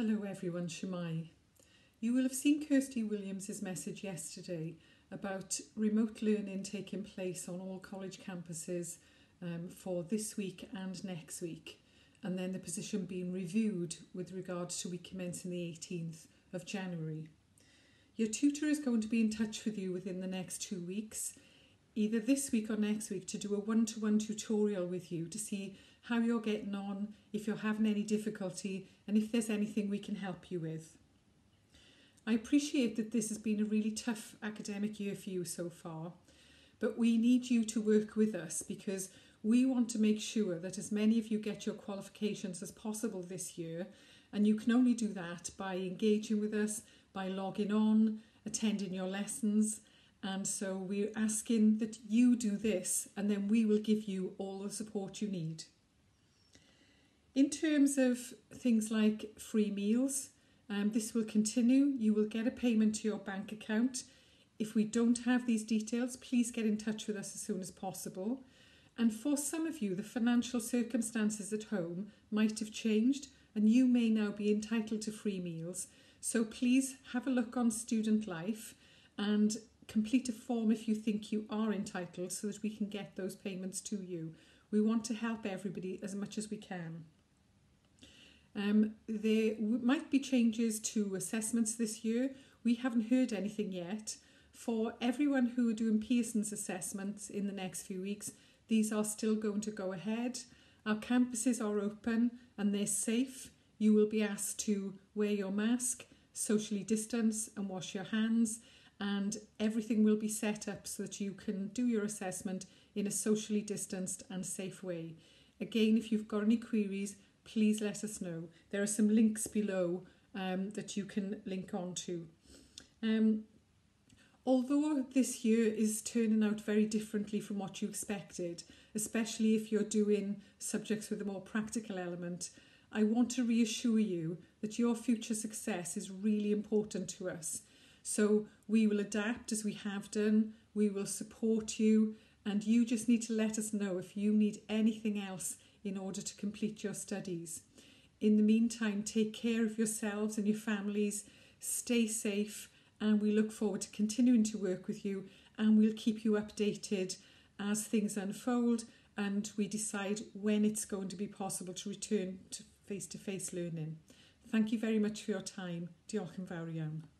Hello everyone, Shemai. You will have seen Kirsty Williams's message yesterday about remote learning taking place on all college campuses um, for this week and next week, and then the position being reviewed with regard to week commencing the 18th of January. Your tutor is going to be in touch with you within the next two weeks either this week or next week, to do a one to one tutorial with you to see how you're getting on, if you're having any difficulty, and if there's anything we can help you with. I appreciate that this has been a really tough academic year for you so far, but we need you to work with us because we want to make sure that as many of you get your qualifications as possible this year, and you can only do that by engaging with us, by logging on, attending your lessons. And so we're asking that you do this, and then we will give you all the support you need. In terms of things like free meals, um, this will continue. You will get a payment to your bank account. If we don't have these details, please get in touch with us as soon as possible. And for some of you, the financial circumstances at home might have changed and you may now be entitled to free meals. So please have a look on Student Life and complete a form if you think you are entitled so that we can get those payments to you. We want to help everybody as much as we can. Um, there might be changes to assessments this year. We haven't heard anything yet. For everyone who are doing Pearson's assessments in the next few weeks, these are still going to go ahead. Our campuses are open and they're safe. You will be asked to wear your mask, socially distance, and wash your hands. And everything will be set up so that you can do your assessment in a socially distanced and safe way. Again, if you've got any queries, please let us know. There are some links below um, that you can link on to. Um, although this year is turning out very differently from what you expected, especially if you're doing subjects with a more practical element, I want to reassure you that your future success is really important to us. So we will adapt as we have done, we will support you, and you just need to let us know if you need anything else in order to complete your studies. In the meantime, take care of yourselves and your families, stay safe, and we look forward to continuing to work with you and we'll keep you updated as things unfold and we decide when it's going to be possible to return to face-to-face -face learning. Thank you very much for your time. Diolch yn fawr iawn.